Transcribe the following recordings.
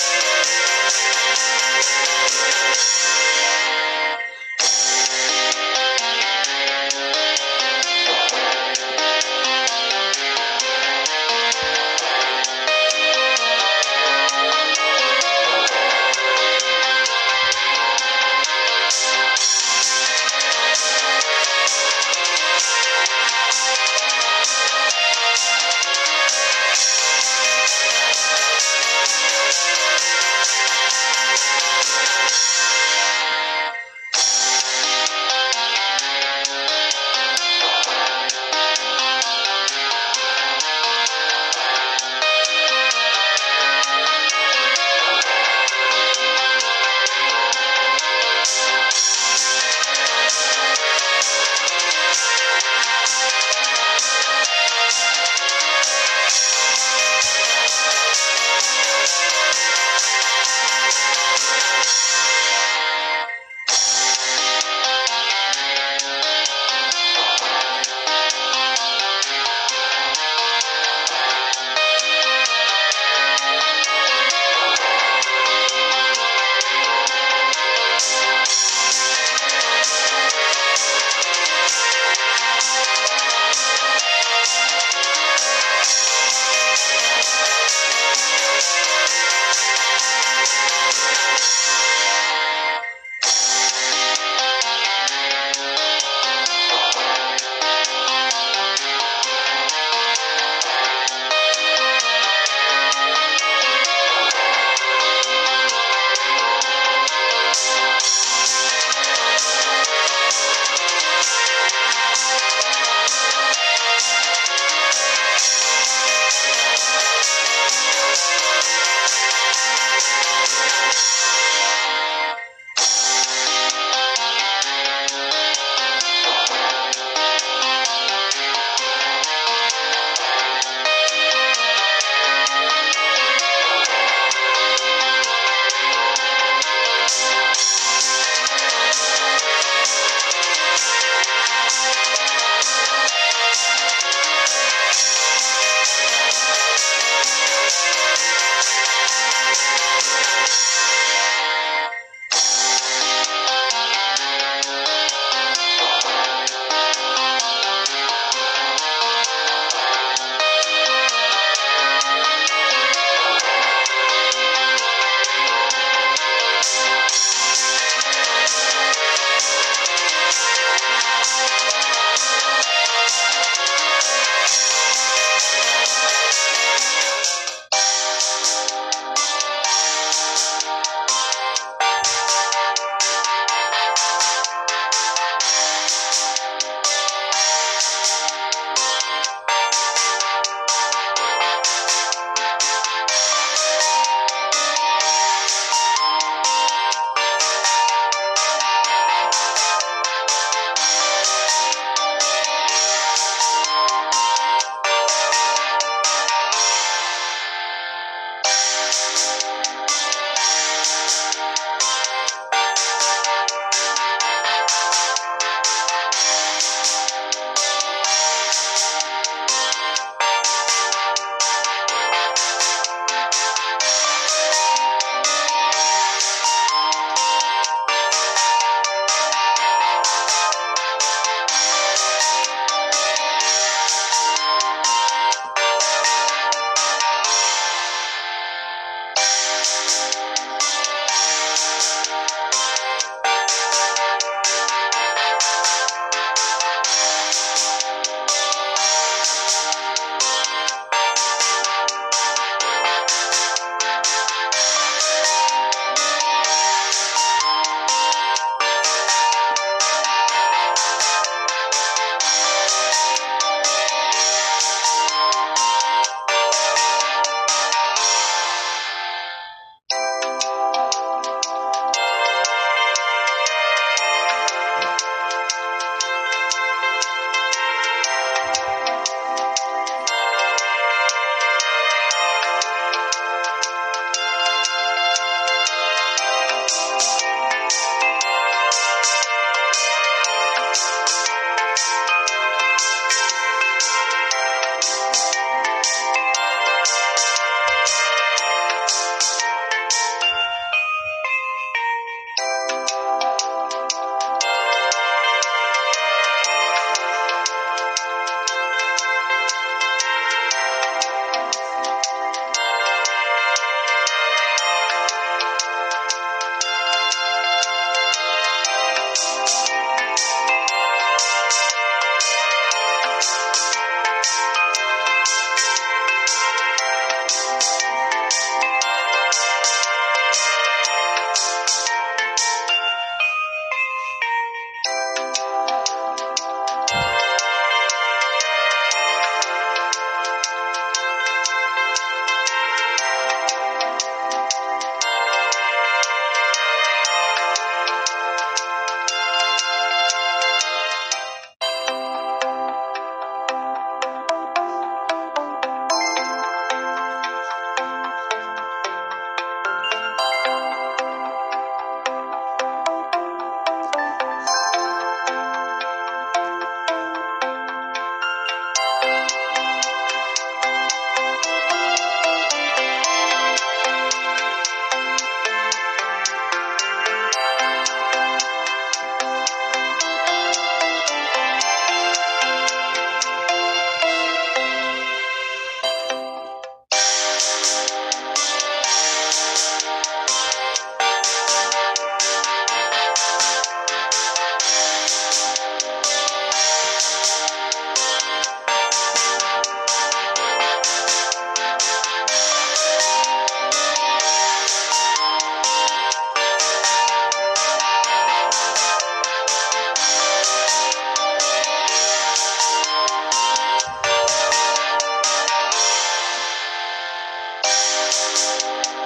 Thank you. Música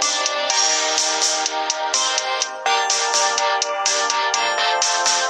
Thank you.